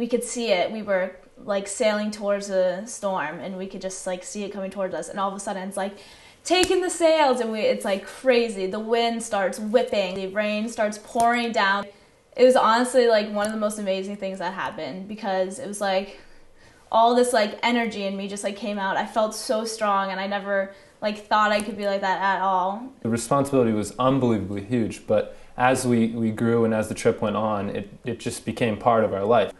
we could see it. We were like sailing towards a storm and we could just like see it coming towards us and all of a sudden it's like taking the sails and we it's like crazy. The wind starts whipping, the rain starts pouring down. It was honestly like one of the most amazing things that happened because it was like all this like energy in me just like came out. I felt so strong and I never like thought I could be like that at all. The responsibility was unbelievably huge, but as we, we grew and as the trip went on, it, it just became part of our life.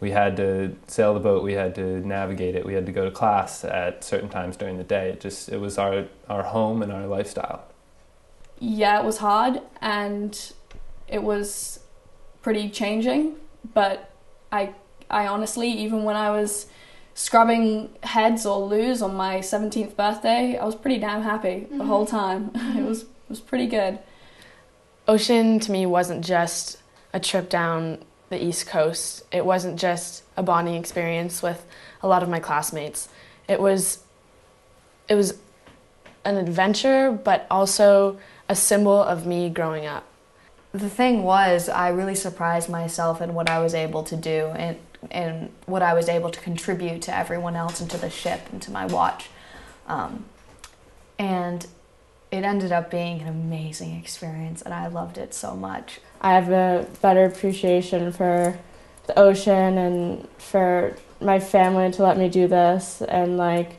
We had to sail the boat, we had to navigate it, we had to go to class at certain times during the day. It just it was our, our home and our lifestyle. Yeah, it was hard and it was pretty changing, but I I honestly even when I was scrubbing heads or loos on my 17th birthday, I was pretty damn happy mm-hmm. the whole time. Mm-hmm. it was it was pretty good. Ocean to me wasn't just a trip down the East Coast. It wasn't just a bonding experience with a lot of my classmates. It was it was an adventure, but also a symbol of me growing up. The thing was, I really surprised myself in what I was able to do, and and what I was able to contribute to everyone else and to the ship and to my watch. Um, it ended up being an amazing experience, and I loved it so much. I have a better appreciation for the ocean and for my family to let me do this, and like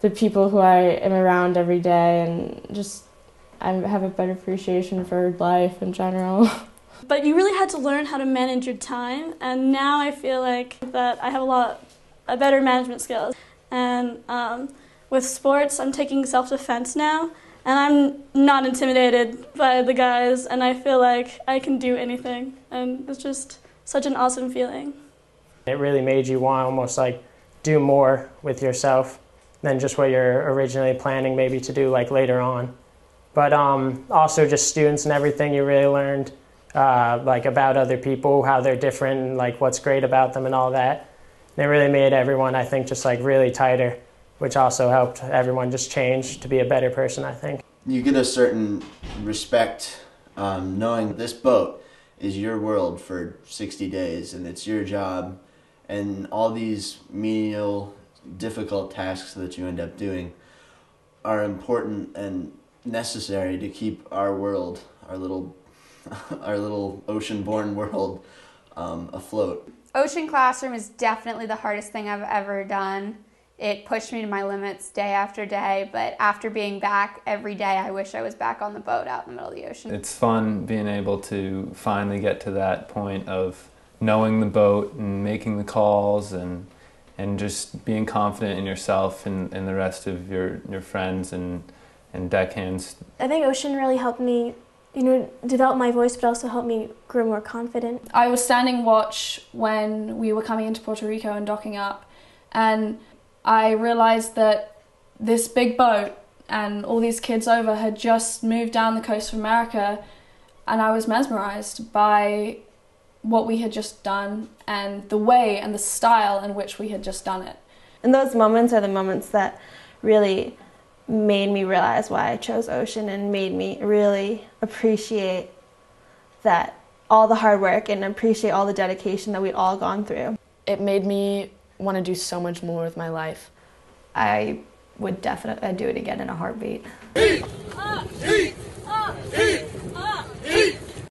the people who I am around every day, and just I have a better appreciation for life in general. But you really had to learn how to manage your time, and now I feel like that I have a lot, a better management skills. And um, with sports, I'm taking self defense now, and I'm not intimidated by the guys, and I feel like I can do anything, and it's just such an awesome feeling. It really made you want almost like do more with yourself than just what you're originally planning maybe to do like later on. But um, also just students and everything you really learned uh, like about other people, how they're different, like what's great about them and all that. And it really made everyone, I think, just like really tighter, which also helped everyone just change to be a better person, I think. You get a certain respect um, knowing this boat is your world for 60 days and it's your job and all these menial difficult tasks that you end up doing are important and necessary to keep our world our little our little ocean-born world um, afloat. Ocean Classroom is definitely the hardest thing I've ever done. It pushed me to my limits day after day, but after being back every day, I wish I was back on the boat out in the middle of the ocean. It's fun being able to finally get to that point of knowing the boat and making the calls and and just being confident in yourself and, and the rest of your, your friends and, and deckhands. I think Ocean really helped me you know, develop my voice, but also help me grow more confident. I was standing watch when we were coming into Puerto Rico and docking up, and I realized that this big boat and all these kids over had just moved down the coast of America, and I was mesmerized by what we had just done and the way and the style in which we had just done it. And those moments are the moments that really made me realize why I chose ocean and made me really appreciate that all the hard work and appreciate all the dedication that we'd all gone through. It made me want to do so much more with my life. I would definitely I'd do it again in a heartbeat. Eat, uh, eat, uh, eat.